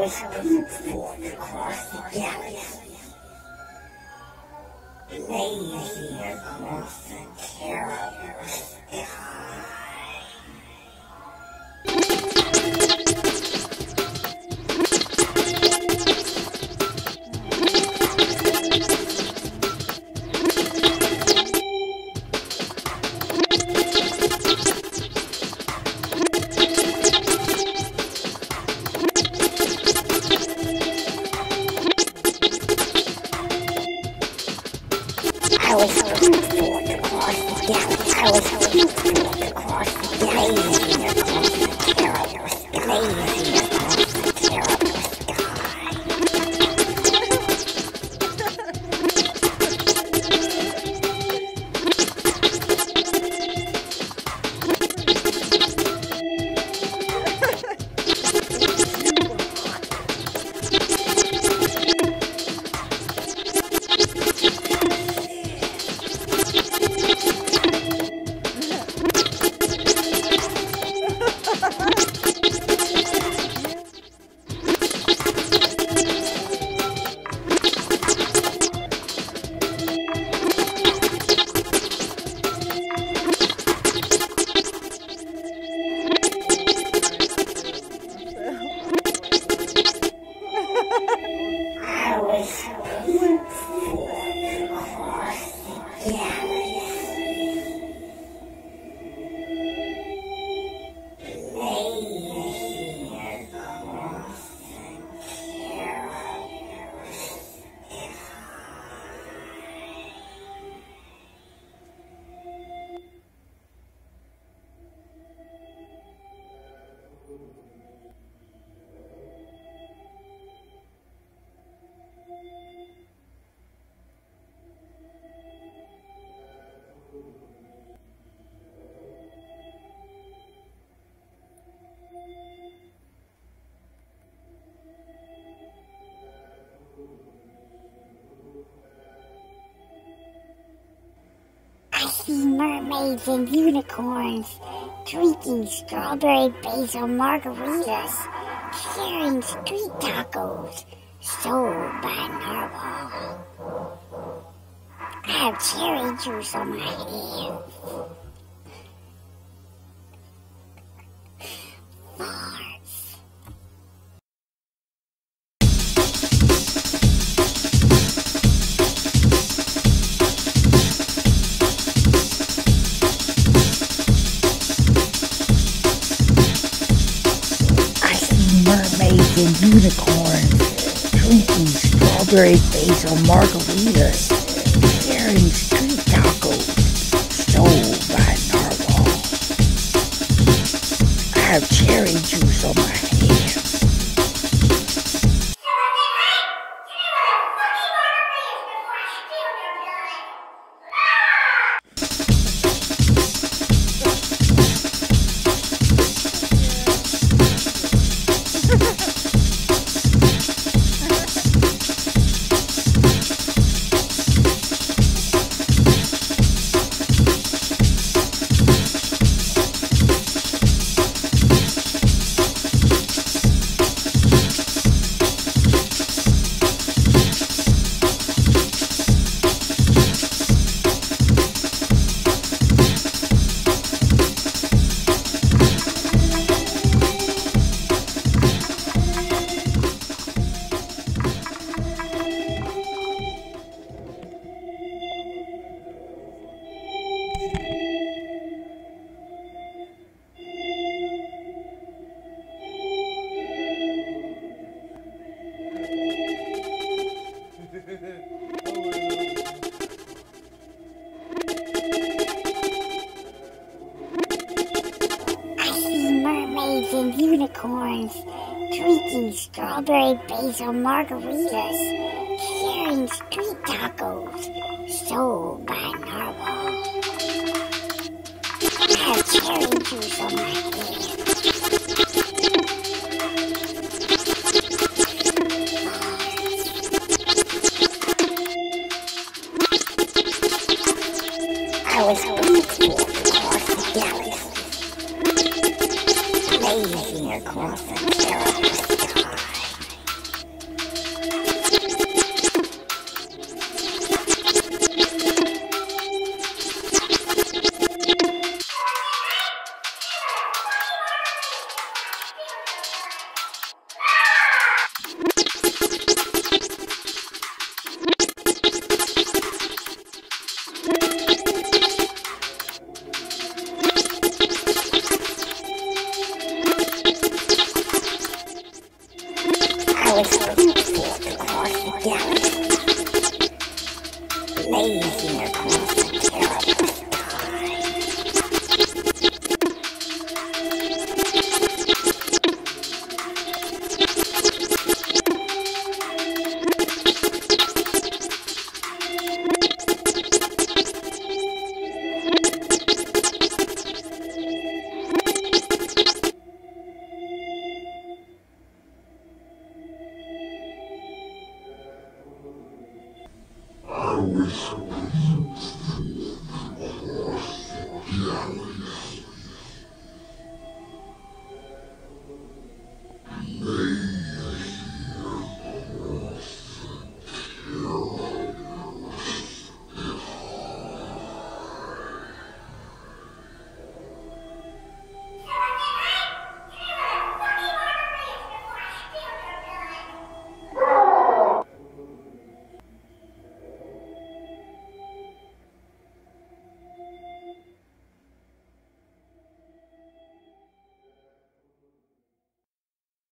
was looking for across the galaxy. Lazy across the terrible I was see mermaids and unicorns drinking strawberry basil margaritas, sharing street tacos sold by Narwhal. I have cherry juice on my hands. And unicorns drinking strawberry basil margaritas, sharing street tacos sold by Narwhal. I have cherry juice on my hands. I see mermaids and unicorns drinking strawberry basil margaritas, sharing street tacos sold by Narwhal. I have cherry juice on my hands. よし! Yeah. そう。